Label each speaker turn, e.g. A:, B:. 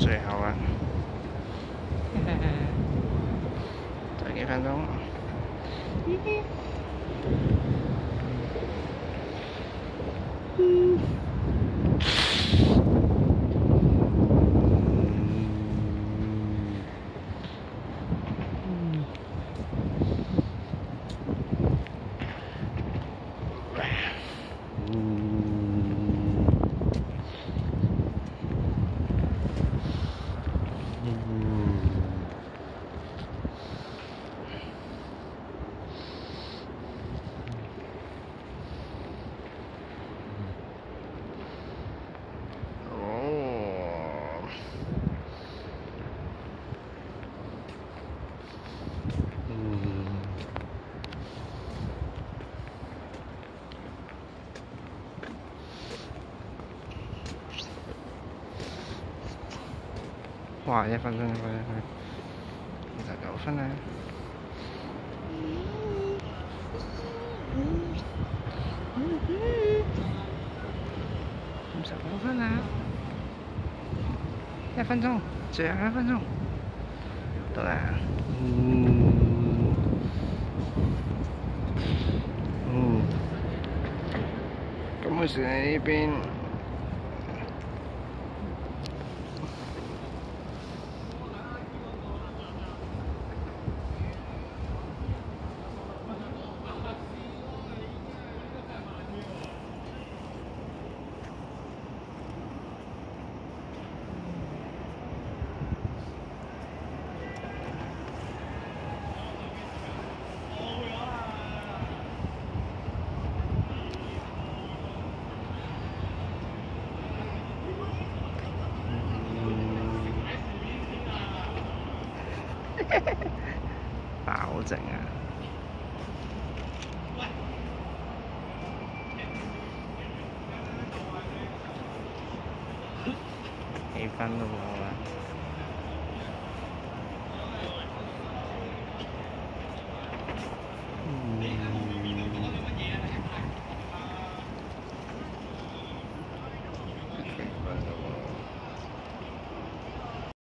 A: 最後啦，再幾分鐘。坏啊，反正係係，其實九分啊。五十九分啊！一分鐘，最後一分鐘，到啦。嗯，嗯，咁我算喺呢邊。保证啊，一分都不好。